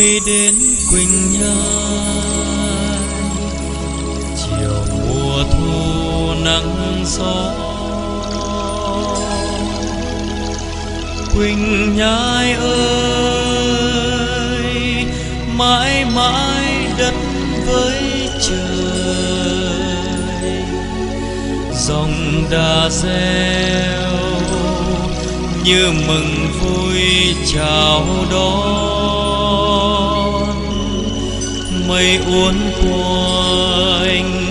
tôi đến quỳnh nhai, chiều mùa thu nắng gió. Quỳnh nhai ơi, mãi mãi đất với trời. Dòng đà reo như mừng vui chào đón mây uốn quanh,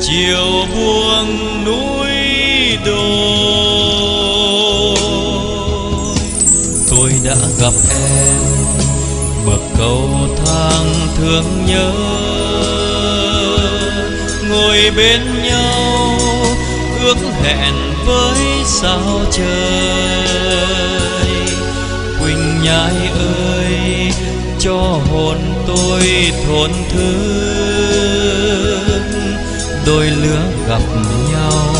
chiều buông núi đồi tôi đã gặp em, bậc cầu thang thương nhớ. Ngồi bên nhau, ước hẹn với sao trời. Quỳnh nhai ơi cho hồn tôi thốn thương đôi lứa gặp nhau,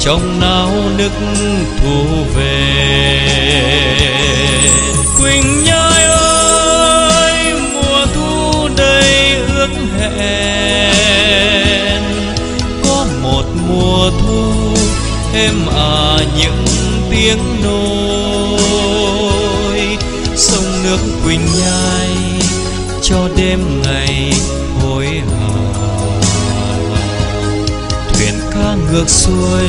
trong náo nức thu về. Quỳnh nhai ơi, mùa thu đầy ước hẹn. Có một mùa thu, êm à những tiếng nôi. Sông nước quỳnh nhai cho đêm ngày hối hả? Thuyền ca ngược xuôi,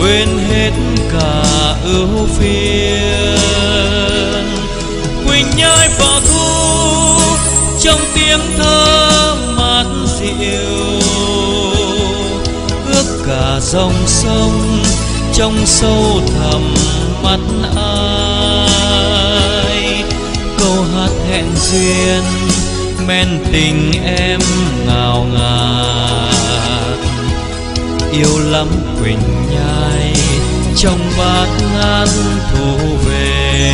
quên hết cả ưu phiền. Quỳnh nhai vào thu trong tiếng thơ mát dịu. Ước cả dòng sông trong sâu thẳm mắt ai. Câu hát hẹn duyên men tình em ngào ngạt yêu lắm quỳnh nhai trong bát ngát thu về.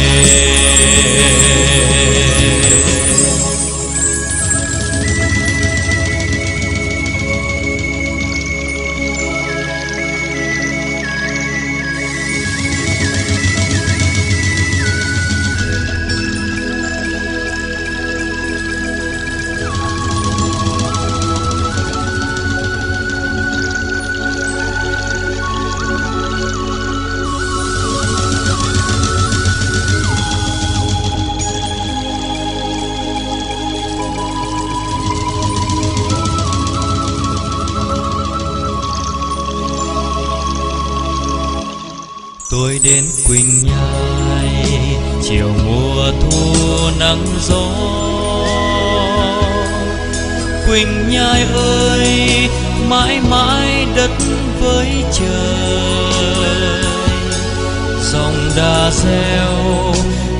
Đến quỳnh nhai. Chiều mùa thu nắng gió. Quỳnh nhai ơi, mãi mãi đất với trời. Dòng đà reo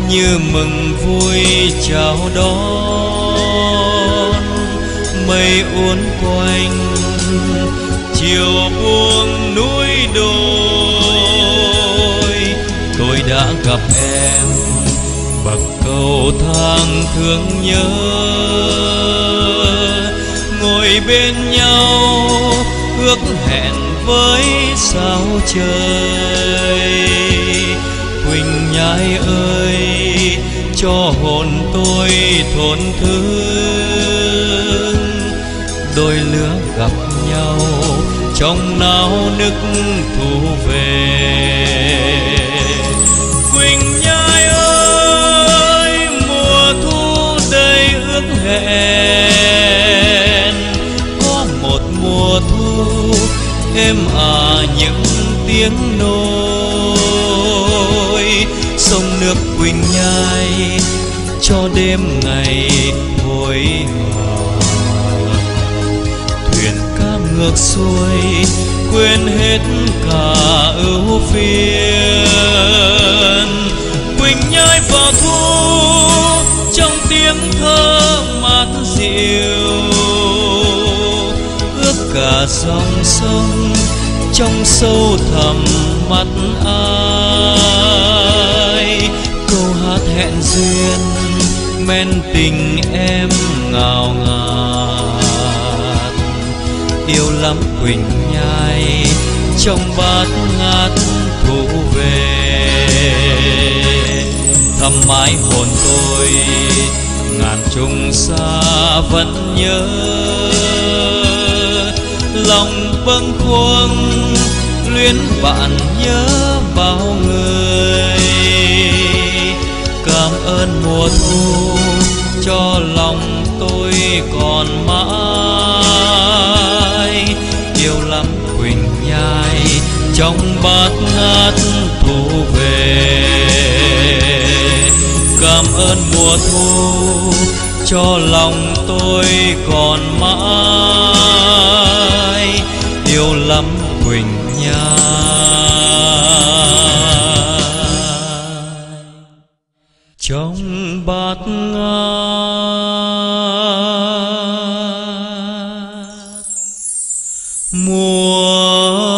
như mừng vui chào đón. Mây uốn quanh, chiều buông núi đồi đã gặp em bậc cầu thang thương nhớ. Ngồi bên nhau, ước hẹn với sao trời. Quỳnh nhai ơi, cho hồn tôi thốn thương. Đôi lứa gặp nhau, trong náo nức thu về. Êm à những tiếng nôi. Sông nước quỳnh nhai cho đêm ngày hối hả thuyền ca ngược xuôi, quên hết cả ưu phiền. Quỳnh nhai vào thu trong tiếng thơ mát dịu cả dòng sông trong sâu thẳm mắt ai. Câu hát hẹn duyên, men tình em ngào ngạt. Yêu lắm quỳnh nhai, trong bát ngát thu về. Thăm mãi hồn tôi, ngàn trùng xa vẫn nhớ lòng bâng khuâng, luyến bạn nhớ bao người. Cảm ơn mùa thu, cho lòng tôi còn mãi. Yêu lắm quỳnh nhai, trong bát ngát thu về. Cảm ơn mùa thu, cho lòng tôi còn mãi lắm Quỳnh Nhai Trong bát ngát Mùa